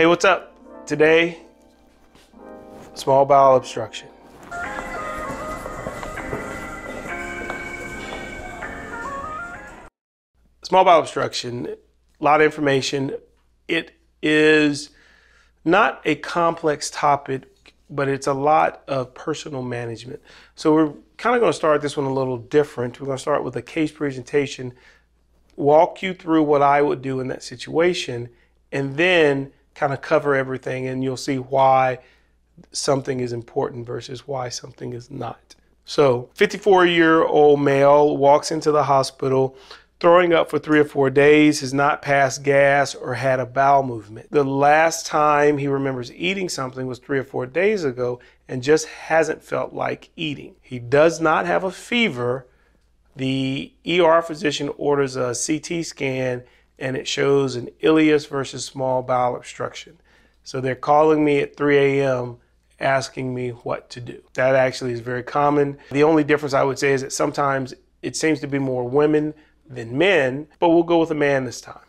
Hey, what's up? Today, small bowel obstruction. Small bowel obstruction, a lot of information. It is not a complex topic, but it's a lot of personal management. So we're kind of going to start this one a little different. We're going to start with a case presentation, walk you through what I would do in that situation, and then kind of cover everything, and you'll see why something is important versus why something is not. So, 54 year old male walks into the hospital throwing up for three or four days, has not passed gas or had a bowel movement. The last time he remembers eating something was three or four days ago and just hasn't felt like eating. He does not have a fever. The ER physician orders a CT scan and it shows an ileus versus small bowel obstruction. So they're calling me at 3 a.m. asking me what to do. That actually is very common. The only difference I would say is that sometimes it seems to be more women than men, but we'll go with a man this time.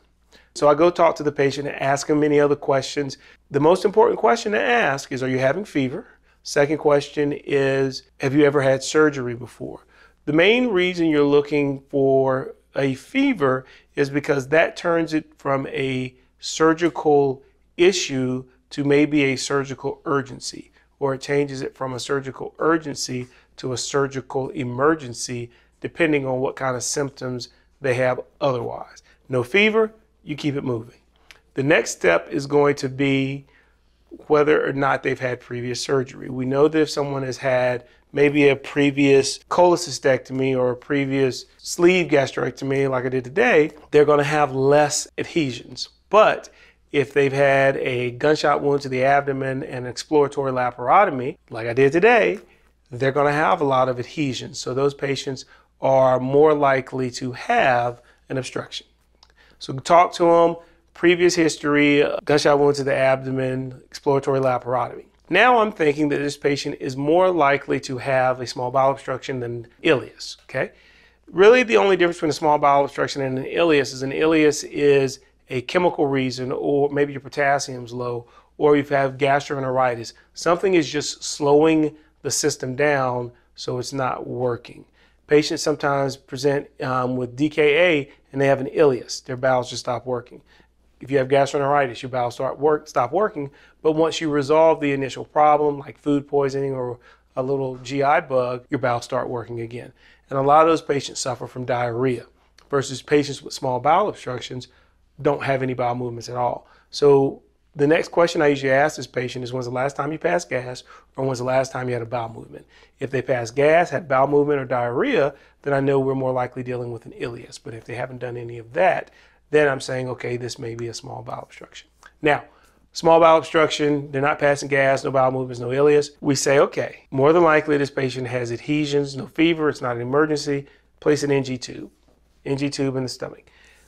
So I go talk to the patient and ask him many other questions. The most important question to ask is Are you having fever? Second question is Have you ever had surgery before? The main reason you're looking for a fever is because that turns it from a surgical issue to maybe a surgical urgency, or it changes it from a surgical urgency to a surgical emergency, depending on what kind of symptoms they have otherwise. No fever, you keep it moving. The next step is going to be whether or not they've had previous surgery. We know that if someone has had maybe a previous cholecystectomy or a previous sleeve gastrectomy, like I did today, they're going to have less adhesions. But if they've had a gunshot wound to the abdomen and exploratory laparotomy, like I did today, they're going to have a lot of adhesions. So those patients are more likely to have an obstruction. So talk to them, previous history, gunshot wound to the abdomen, exploratory laparotomy. Now I'm thinking that this patient is more likely to have a small bowel obstruction than ileus, okay? Really the only difference between a small bowel obstruction and an ileus is an ileus is a chemical reason or maybe your potassium's low or you have gastroenteritis. Something is just slowing the system down so it's not working. Patients sometimes present um, with DKA and they have an ileus. Their bowels just stop working. If you have gastroenteritis, your bowels start work, stop working. But once you resolve the initial problem, like food poisoning or a little GI bug, your bowels start working again. And a lot of those patients suffer from diarrhea versus patients with small bowel obstructions don't have any bowel movements at all. So the next question I usually ask this patient is when's the last time you passed gas or when's the last time you had a bowel movement? If they passed gas, had bowel movement or diarrhea, then I know we're more likely dealing with an ileus. But if they haven't done any of that, then I'm saying, okay, this may be a small bowel obstruction. Now, small bowel obstruction, they're not passing gas, no bowel movements, no ileus. We say, okay, more than likely this patient has adhesions, no fever, it's not an emergency, place an NG tube, NG tube in the stomach.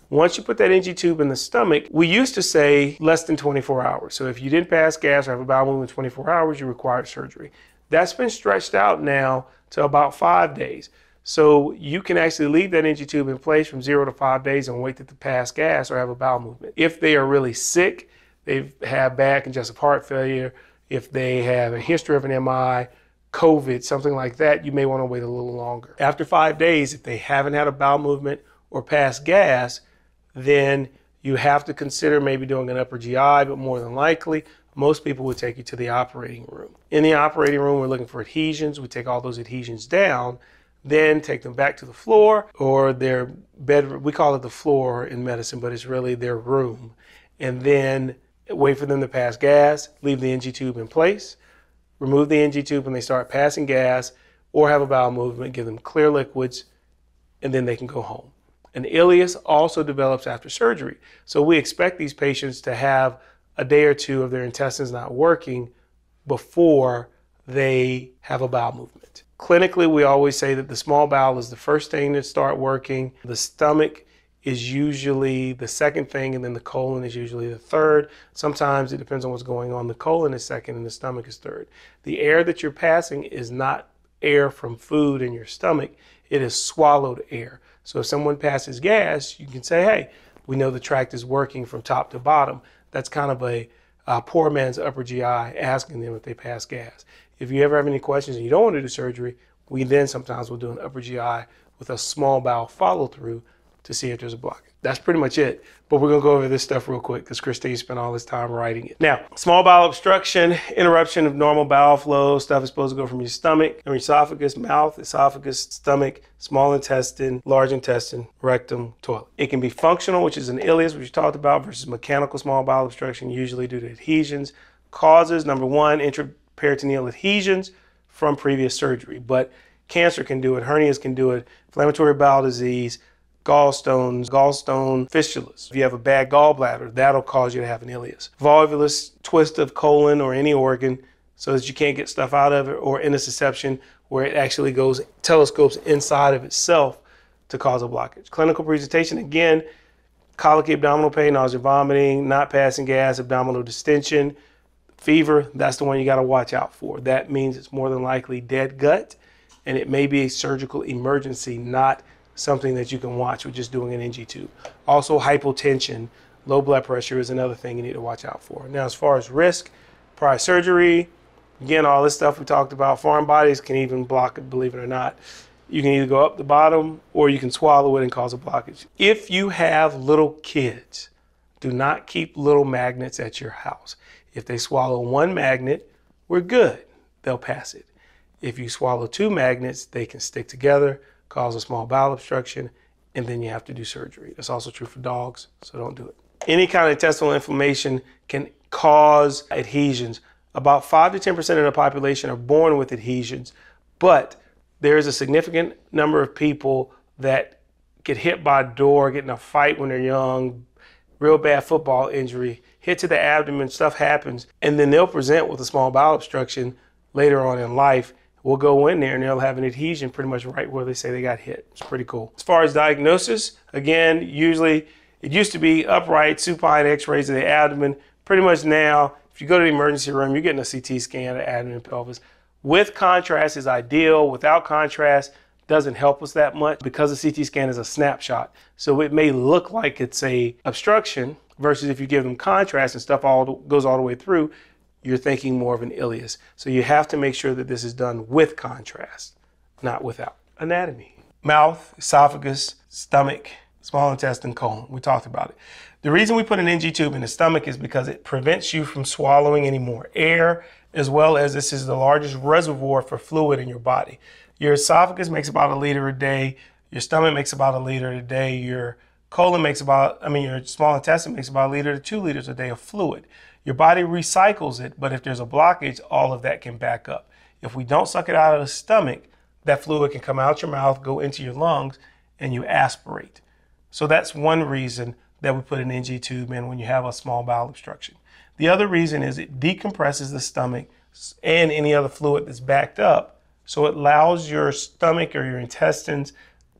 Once you put that NG tube in the stomach, we used to say less than 24 hours. So if you didn't pass gas or have a bowel movement in 24 hours, you required surgery. That's been stretched out now to about five days. So you can actually leave that NG tube in place from zero to five days and wait to pass gas or have a bowel movement. If they are really sick, they have bad congestive heart failure, if they have a history of an MI, COVID, something like that, you may want to wait a little longer. After five days, if they haven't had a bowel movement or passed gas, then you have to consider maybe doing an upper GI, but more than likely, most people would take you to the operating room. In the operating room, we're looking for adhesions. We take all those adhesions down, then take them back to the floor or their bed. We call it the floor in medicine, but it's really their room. And then wait for them to pass gas, leave the NG tube in place, remove the NG tube when they start passing gas or have a bowel movement, give them clear liquids, and then they can go home. An ileus also develops after surgery. So we expect these patients to have a day or two of their intestines not working before they have a bowel movement. Clinically, we always say that the small bowel is the first thing to start working. The stomach is usually the second thing, and then the colon is usually the third. Sometimes it depends on what's going on. The colon is second, and the stomach is third. The air that you're passing is not air from food in your stomach, it is swallowed air. So if someone passes gas, you can say, hey, we know the tract is working from top to bottom. That's kind of a, uh, poor man's upper GI, asking them if they pass gas. If you ever have any questions and you don't want to do surgery, we then sometimes will do an upper GI with a small bowel follow through to see if there's a block. That's pretty much it. But we're gonna go over this stuff real quick because Christine spent all this time writing it. Now, small bowel obstruction, interruption of normal bowel flow. Stuff is supposed to go from your stomach, your esophagus, mouth, esophagus, stomach, small intestine, large intestine, rectum, toilet. It can be functional, which is an ileus, which you talked about, versus mechanical small bowel obstruction, usually due to adhesions. Causes number one, intraperitoneal adhesions from previous surgery, but cancer can do it, hernias can do it, inflammatory bowel disease gallstones, gallstone fistulas. If you have a bad gallbladder, that'll cause you to have an ileus. Volvulus twist of colon or any organ so that you can't get stuff out of it, or intussusception where it actually goes telescopes inside of itself to cause a blockage. Clinical presentation again, colicky abdominal pain, nausea, vomiting, not passing gas, abdominal distension, fever. That's the one you got to watch out for. That means it's more than likely dead gut, and it may be a surgical emergency, not something that you can watch with just doing an NG tube. Also, hypotension, low blood pressure is another thing you need to watch out for. Now, as far as risk, prior surgery, again, all this stuff we talked about, foreign bodies can even block it, believe it or not. You can either go up the bottom or you can swallow it and cause a blockage. If you have little kids, do not keep little magnets at your house. If they swallow one magnet, we're good. They'll pass it. If you swallow two magnets, they can stick together cause a small bowel obstruction, and then you have to do surgery. That's also true for dogs, so don't do it. Any kind of intestinal inflammation can cause adhesions. About 5 to 10% of the population are born with adhesions, but there is a significant number of people that get hit by a door, get in a fight when they're young, real bad football injury, hit to the abdomen, stuff happens, and then they'll present with a small bowel obstruction later on in life we'll go in there and they'll have an adhesion pretty much right where they say they got hit. It's pretty cool. As far as diagnosis, again, usually it used to be upright, supine x-rays of the abdomen. Pretty much now, if you go to the emergency room, you're getting a CT scan of the abdomen and pelvis. With contrast is ideal. Without contrast, doesn't help us that much because the CT scan is a snapshot. So it may look like it's a obstruction versus if you give them contrast and stuff all goes all the way through, you're thinking more of an ileus. So you have to make sure that this is done with contrast, not without. Anatomy mouth, esophagus, stomach, small intestine, colon. We talked about it. The reason we put an NG tube in the stomach is because it prevents you from swallowing any more air, as well as this is the largest reservoir for fluid in your body. Your esophagus makes about a liter a day, your stomach makes about a liter a day, your colon makes about, I mean, your small intestine makes about a liter to two liters a day of fluid. Your body recycles it, but if there's a blockage, all of that can back up. If we don't suck it out of the stomach, that fluid can come out your mouth, go into your lungs, and you aspirate. So that's one reason that we put an NG tube in when you have a small bowel obstruction. The other reason is it decompresses the stomach and any other fluid that's backed up. So it allows your stomach or your intestines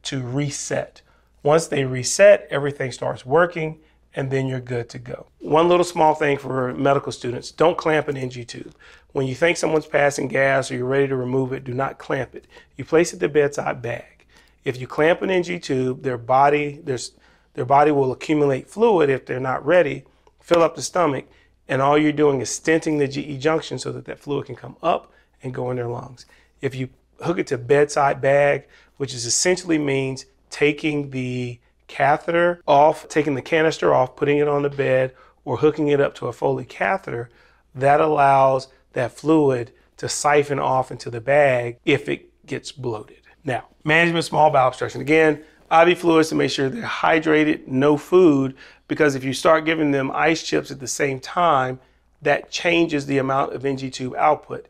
to reset. Once they reset, everything starts working and then you're good to go. One little small thing for medical students don't clamp an NG tube. When you think someone's passing gas or you're ready to remove it, do not clamp it. You place it the bedside bag. If you clamp an NG tube, their body, their body will accumulate fluid if they're not ready, fill up the stomach, and all you're doing is stenting the GE junction so that that fluid can come up and go in their lungs. If you hook it to bedside bag, which is essentially means taking the catheter off, taking the canister off, putting it on the bed, or hooking it up to a Foley catheter, that allows that fluid to siphon off into the bag if it gets bloated. Now, management small bowel obstruction. Again, IV fluids to make sure they're hydrated, no food, because if you start giving them ice chips at the same time, that changes the amount of NG tube output.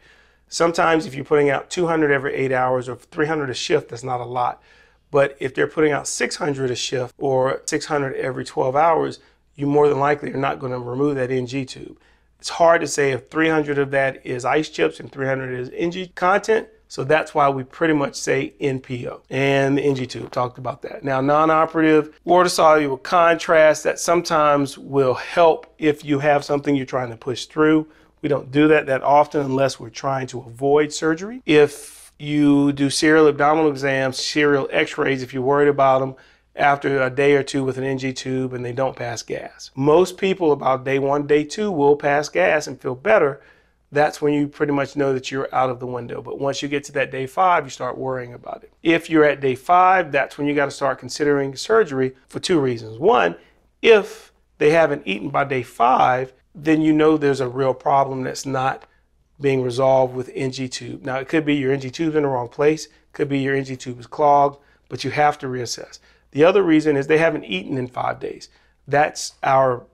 Sometimes if you're putting out 200 every eight hours or 300 a shift, that's not a lot. But if they're putting out 600 a shift or 600 every 12 hours, you more than likely are not going to remove that NG tube. It's hard to say if 300 of that is ice chips and 300 is NG content. So that's why we pretty much say NPO and the NG tube. Talked about that. Now, non-operative water soluble contrast that sometimes will help if you have something you're trying to push through. We don't do that that often unless we're trying to avoid surgery. If you do serial abdominal exams, serial x-rays if you're worried about them, after a day or two with an NG tube and they don't pass gas. Most people about day one, day two will pass gas and feel better. That's when you pretty much know that you're out of the window. But once you get to that day five, you start worrying about it. If you're at day five, that's when you got to start considering surgery for two reasons. One, if they haven't eaten by day five, then you know there's a real problem that's not being resolved with NG tube. Now, it could be your NG tube's in the wrong place, could be your NG tube is clogged, but you have to reassess. The other reason is they haven't eaten in five days. That's our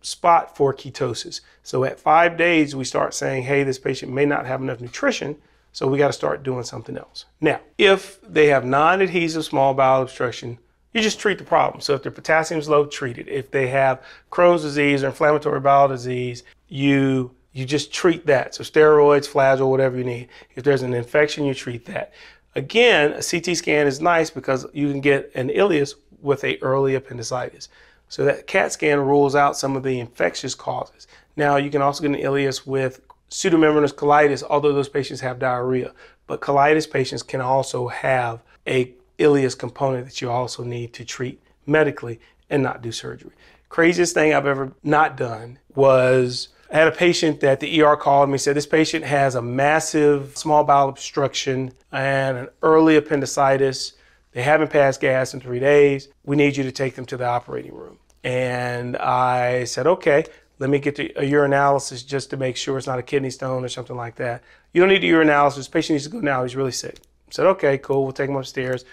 spot for ketosis. So at five days, we start saying, hey, this patient may not have enough nutrition, so we got to start doing something else. Now, if they have non adhesive small bowel obstruction, you just treat the problem. So if their potassium's low, treat it. If they have Crohn's disease or inflammatory bowel disease, you you just treat that. So steroids, flagyl, whatever you need. If there's an infection, you treat that. Again, a CT scan is nice because you can get an ileus with a early appendicitis. So that CAT scan rules out some of the infectious causes. Now you can also get an ileus with pseudomembranous colitis, although those patients have diarrhea. But colitis patients can also have a ileus component that you also need to treat medically and not do surgery. Craziest thing I've ever not done was I had a patient that the ER called me said this patient has a massive small bowel obstruction and an early appendicitis. They haven't passed gas in three days. We need you to take them to the operating room. And I said, okay, let me get a urinalysis just to make sure it's not a kidney stone or something like that. You don't need a urinalysis. Patient needs to go now. He's really sick. I said, okay, cool. We'll take him upstairs.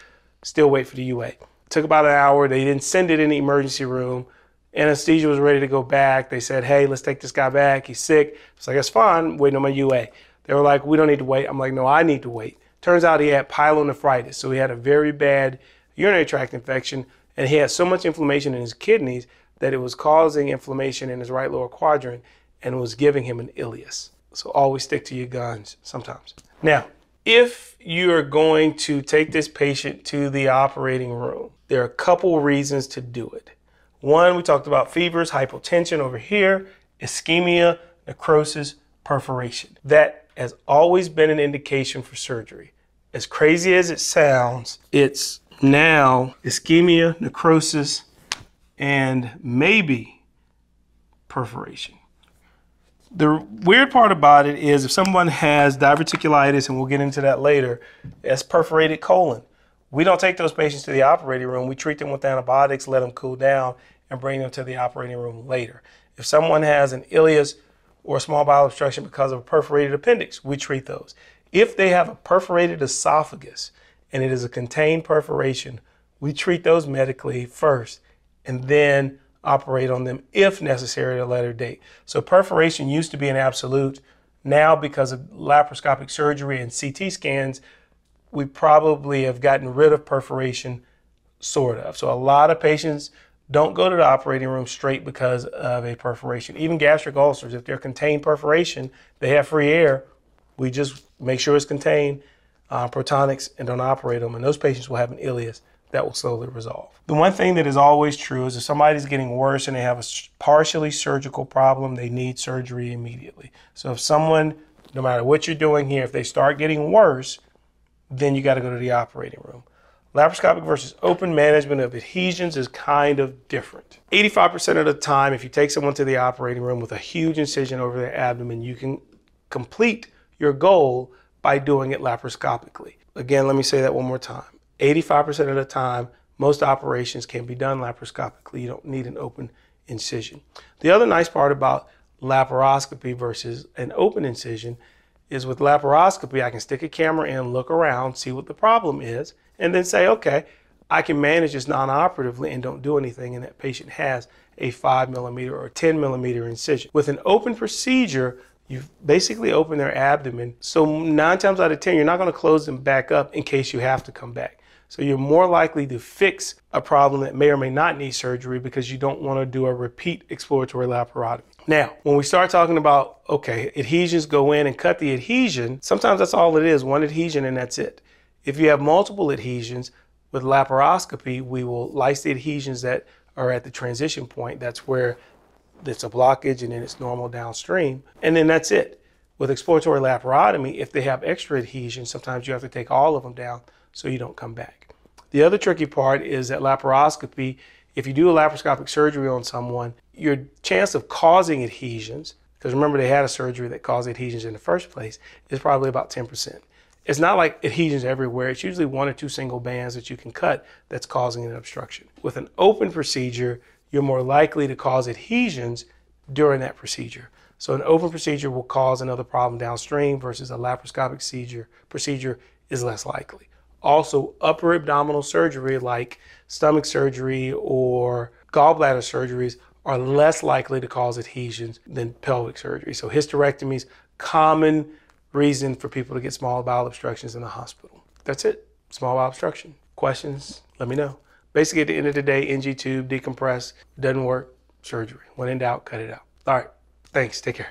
Still wait for the UA. took about an hour. They didn't send it in the emergency room. Anesthesia was ready to go back. They said, hey, let's take this guy back. He's sick. It's like, that's fine. waiting on my UA. They were like, we don't need to wait. I'm like, no, I need to wait. Turns out he had pyelonephritis. So he had a very bad urinary tract infection and he had so much inflammation in his kidneys that it was causing inflammation in his right lower quadrant and was giving him an ileus. So always stick to your guns sometimes. Now, if you are going to take this patient to the operating room, there are a couple reasons to do it. One, we talked about fevers, hypotension over here, ischemia, necrosis, perforation. That has always been an indication for surgery. As crazy as it sounds, it's now ischemia, necrosis, and maybe perforation. The weird part about it is if someone has diverticulitis, and we'll get into that later, as perforated colon. We don't take those patients to the operating room. We treat them with antibiotics, let them cool down, and bring them to the operating room later. If someone has an ileus or a small bowel obstruction because of a perforated appendix, we treat those. If they have a perforated esophagus and it is a contained perforation, we treat those medically first and then operate on them if necessary at a later date. So perforation used to be an absolute. Now, because of laparoscopic surgery and CT scans, we probably have gotten rid of perforation, sort of. So a lot of patients don't go to the operating room straight because of a perforation. Even gastric ulcers, if they're contained perforation, they have free air. We just make sure it's contained, uh, Protonix, and don't operate them. And those patients will have an ileus that will slowly resolve. The one thing that is always true is if somebody's getting worse and they have a partially surgical problem, they need surgery immediately. So if someone, no matter what you're doing here, if they start getting worse, then you got to go to the operating room. Laparoscopic versus open management of adhesions is kind of different. 85% of the time, if you take someone to the operating room with a huge incision over their abdomen, you can complete your goal by doing it laparoscopically. Again, let me say that one more time. 85% of the time, most operations can be done laparoscopically. You don't need an open incision. The other nice part about laparoscopy versus an open incision is with laparoscopy, I can stick a camera in, look around, see what the problem is, and then say, okay, I can manage this non-operatively and don't do anything, and that patient has a five millimeter or 10 millimeter incision. With an open procedure, you basically open their abdomen. So nine times out of 10, you're not gonna close them back up in case you have to come back. So you're more likely to fix a problem that may or may not need surgery because you don't want to do a repeat exploratory laparotomy. Now, when we start talking about, okay, adhesions go in and cut the adhesion, sometimes that's all it is, one adhesion and that's it. If you have multiple adhesions with laparoscopy, we will lyse the adhesions that are at the transition point. That's where it's a blockage and then it's normal downstream. And then that's it. With exploratory laparotomy, if they have extra adhesions, sometimes you have to take all of them down so you don't come back. The other tricky part is that laparoscopy, if you do a laparoscopic surgery on someone, your chance of causing adhesions, because remember they had a surgery that caused adhesions in the first place, is probably about 10%. It's not like adhesions everywhere. It's usually one or two single bands that you can cut that's causing an obstruction. With an open procedure, you're more likely to cause adhesions during that procedure. So an open procedure will cause another problem downstream versus a laparoscopic procedure, procedure is less likely. Also, upper abdominal surgery like stomach surgery or gallbladder surgeries are less likely to cause adhesions than pelvic surgery. So hysterectomies, common reason for people to get small bowel obstructions in the hospital. That's it. Small bowel obstruction. Questions? Let me know. Basically, at the end of the day, NG tube, decompress, doesn't work, surgery. When in doubt, cut it out. All right. Thanks. Take care.